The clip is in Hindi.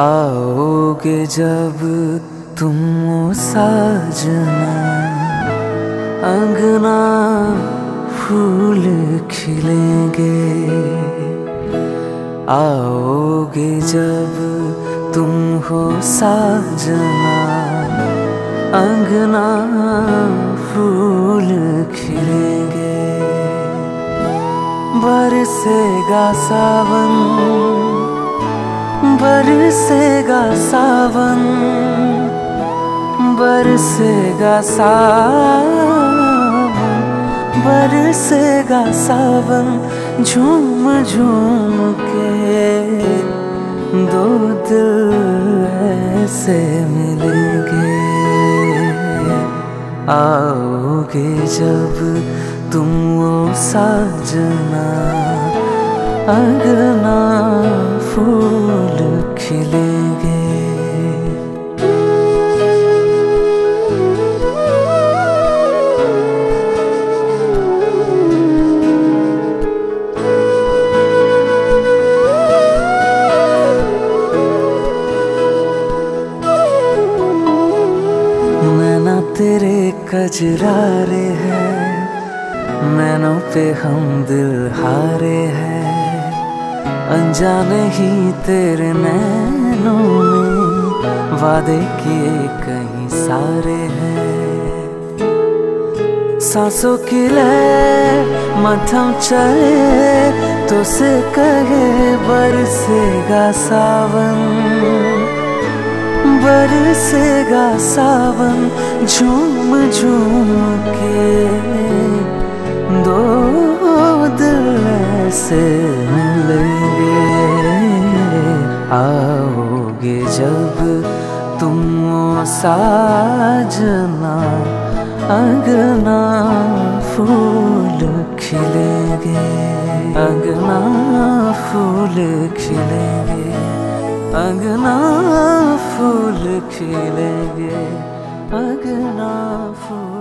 आओगे जब तुम साजना, अंगना फूल खिलेंगे। आओगे जब तुम हो साजना, अंगना फूल खिलेंगे। बरसेगा सावन बरसेगा सावन बरसेगा सावन बरसेगा सावन झूम झूम के दो दिल ऐसे मिलेंगे। आओगे जब तुम वो साजना अगना फूल खिलेंगे। तेरे कजरारे हैं नैनों पे हम दिल हारे हैं। अनजाने ही तेरे नैनों में वादे किए कहीं सारे हैं। सांसों की लय, मध्यम चले तो से कहे, बरसेगा सावन। बरसेगा सावन, झूम झूम के दो दिल ऐसे तुम साजना अगना फूल खिलेंगे अगना फूल खिलेंगे अगना फूल खिलेंगे अगना फूल